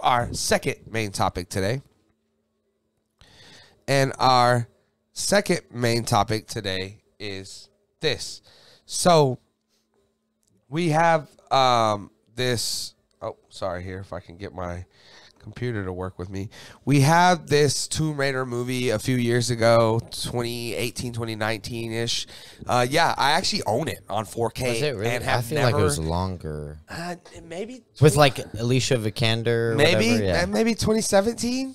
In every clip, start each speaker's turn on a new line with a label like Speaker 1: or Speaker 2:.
Speaker 1: our second main topic today. And our second main topic today is this. So we have um this oh sorry here if I can get my computer to work with me. We have this Tomb Raider movie a few years ago, 2018, 2019 ish. Uh, yeah, I actually own it on 4K.
Speaker 2: Was it really?
Speaker 1: And
Speaker 2: I feel
Speaker 1: never,
Speaker 2: like it was longer.
Speaker 1: uh, maybe
Speaker 2: With like Alicia Vikander. or
Speaker 1: maybe
Speaker 2: whatever, yeah.
Speaker 1: maybe 2017.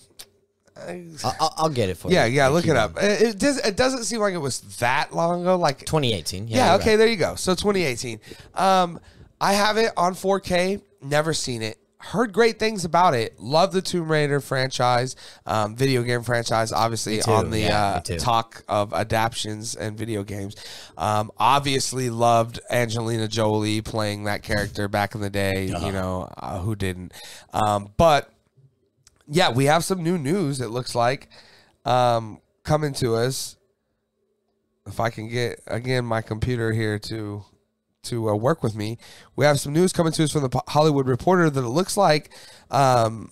Speaker 2: I'll, I'll- get it for
Speaker 1: Yeah,
Speaker 2: you.
Speaker 1: yeah.
Speaker 2: yeah.
Speaker 1: Look it up. It, it does. It doesn't seem like it was that long ago. Like
Speaker 2: 2018. Yeah.
Speaker 1: yeah, okay,
Speaker 2: right.
Speaker 1: there you go. So 2018. Um, I have it on 4K. Never seen it. Heard great things about it. Love the Tomb Raider franchise, um, video game franchise. Obviously
Speaker 2: too,
Speaker 1: on the
Speaker 2: yeah,
Speaker 1: uh, talk of adaptions and video games. Um, obviously loved Angelina Jolie playing that character back in the day. You know uh, who didn't? Um, but yeah, we have some new news. It looks like um, coming to us. If I can get again my computer here to to uh, work with me, we have some news coming to us from the Hollywood Reporter that it looks like um,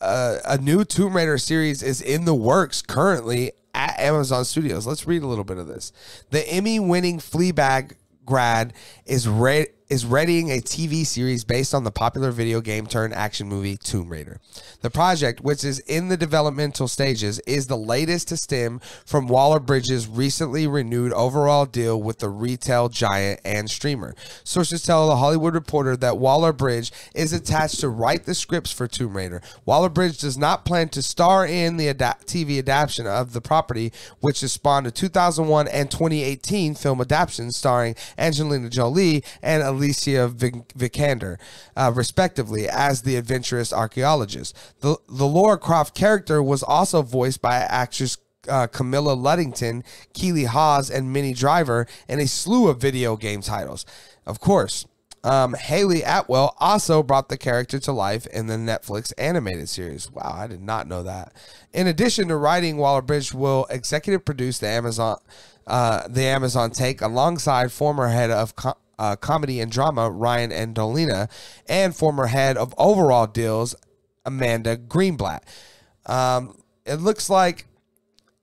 Speaker 1: uh, a new Tomb Raider series is in the works currently at Amazon Studios. Let's read a little bit of this. The Emmy-winning Fleabag grad is re- is readying a TV series based on the popular video game turned action movie Tomb Raider. The project, which is in the developmental stages, is the latest to stem from Waller Bridge's recently renewed overall deal with the retail giant and streamer. Sources tell the Hollywood Reporter that Waller Bridge is attached to write the scripts for Tomb Raider. Waller Bridge does not plan to star in the TV adaptation of the property, which has spawned a 2001 and 2018 film adaptation starring Angelina Jolie and Alicia Vik- Vikander, uh, respectively, as the adventurous archaeologist. The, the Laura Croft character was also voiced by actress uh, Camilla Luddington, Keeley Hawes, and Minnie Driver in a slew of video game titles. Of course, um, Hayley Atwell also brought the character to life in the Netflix animated series. Wow, I did not know that. In addition to writing, Waller Bridge will executive produce the Amazon, uh, the Amazon take alongside former head of co- uh, comedy and drama Ryan Andolina and former head of overall deals Amanda Greenblatt. Um, it looks like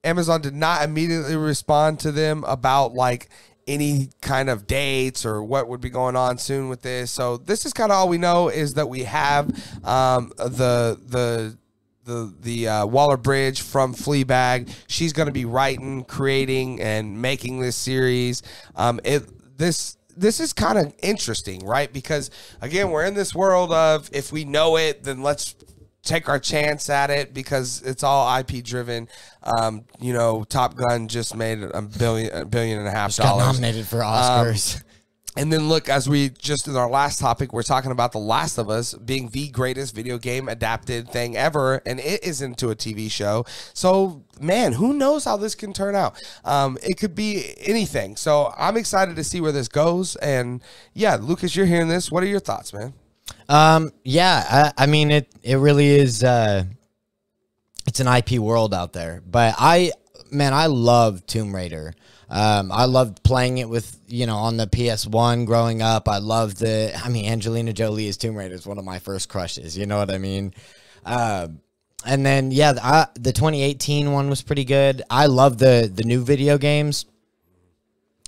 Speaker 1: Amazon did not immediately respond to them about like any kind of dates or what would be going on soon with this. So this is kind of all we know is that we have um, the the the the uh, Waller Bridge from Fleabag. She's going to be writing, creating, and making this series. Um, it this this is kind of interesting, right? Because again, we're in this world of if we know it, then let's take our chance at it because it's all IP driven. Um, you know, Top Gun just made a billion, a billion and a half
Speaker 2: Got
Speaker 1: dollars.
Speaker 2: nominated for Oscars.
Speaker 1: And then look, as we just in our last topic, we're talking about The Last of Us being the greatest video game adapted thing ever, and it is into a TV show. So, man, who knows how this can turn out? Um, it could be anything. So, I'm excited to see where this goes. And yeah, Lucas, you're hearing this. What are your thoughts, man?
Speaker 2: Um, yeah, I, I mean it. It really is. Uh, it's an IP world out there, but I, man, I love Tomb Raider. Um, I loved playing it with you know on the PS One growing up. I loved the. I mean, Angelina Jolie as Tomb Raider is one of my first crushes. You know what I mean? Um, and then yeah, I, the 2018 one was pretty good. I love the the new video games.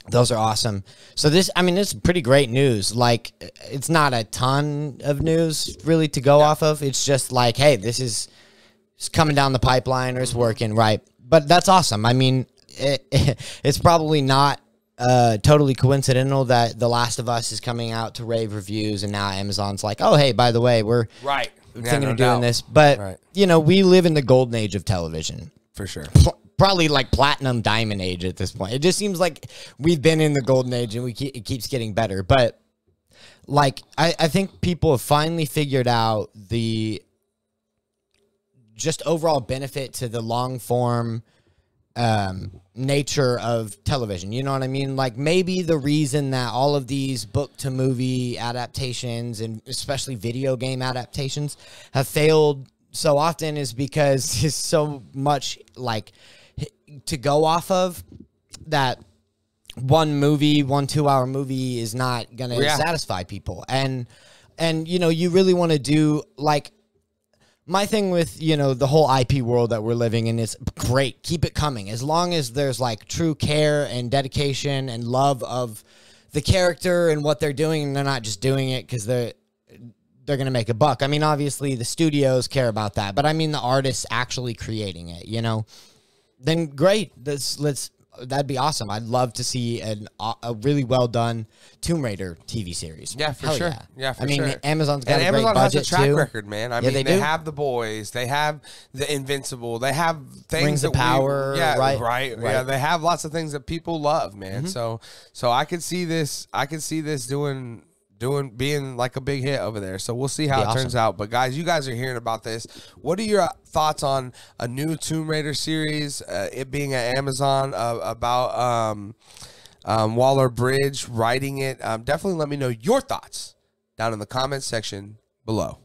Speaker 2: Those are awesome. So this, I mean, this is pretty great news. Like, it's not a ton of news really to go off of. It's just like, hey, this is it's coming down the pipeline or it's working right. But that's awesome. I mean, it, it's probably not uh, totally coincidental that The Last of Us is coming out to rave reviews, and now Amazon's like, oh, hey, by the way, we're
Speaker 1: Right.
Speaker 2: thinking of doing this. But
Speaker 1: Right.
Speaker 2: you know, we live in the golden age of television
Speaker 1: For sure.
Speaker 2: pl- probably like platinum diamond age at this point. It just seems like we've been in the golden age and we keep, it keeps getting better. But like I, I think people have finally figured out the just overall benefit to the long form um, nature of television. You know what I mean? Like maybe the reason that all of these book to movie adaptations and especially video game adaptations have failed so often is because there's so much like to go off of that one movie, one two hour movie is not going to
Speaker 1: Yeah.
Speaker 2: satisfy people. And and you know, you really want to do like my thing with you know the whole IP world that we're living in is great. Keep it coming as long as there's like true care and dedication and love of the character and what they're doing, and they're not just doing it because they're they're gonna make a buck. I mean, obviously the studios care about that, but I mean the artists actually creating it. You know, then great. Let's let's that'd be awesome. I'd love to see an, a really well done Tomb Raider TV series.
Speaker 1: Yeah, for
Speaker 2: Hell
Speaker 1: sure.
Speaker 2: Yeah.
Speaker 1: Yeah, for
Speaker 2: I mean,
Speaker 1: sure.
Speaker 2: Amazon's got
Speaker 1: and
Speaker 2: a
Speaker 1: Amazon
Speaker 2: great
Speaker 1: has
Speaker 2: budget
Speaker 1: a track
Speaker 2: too.
Speaker 1: record, man. I
Speaker 2: Yeah,
Speaker 1: mean,
Speaker 2: they
Speaker 1: they, have the boys, they have the Invincible, they have things
Speaker 2: Rings of
Speaker 1: that we-
Speaker 2: Power,
Speaker 1: yeah,
Speaker 2: right,
Speaker 1: right,
Speaker 2: right.
Speaker 1: Yeah, they have lots of things that people love, man. Mm-hmm. So, so I could see this, I could see this doing. Doing being like a big hit over there, so we'll see how it turns out. But guys, you guys are hearing about this. What are your thoughts on a new Tomb Raider series? Uh, it being at Amazon uh, about um, um, Waller Bridge writing it. Um, definitely let me know your thoughts down in the comments section below.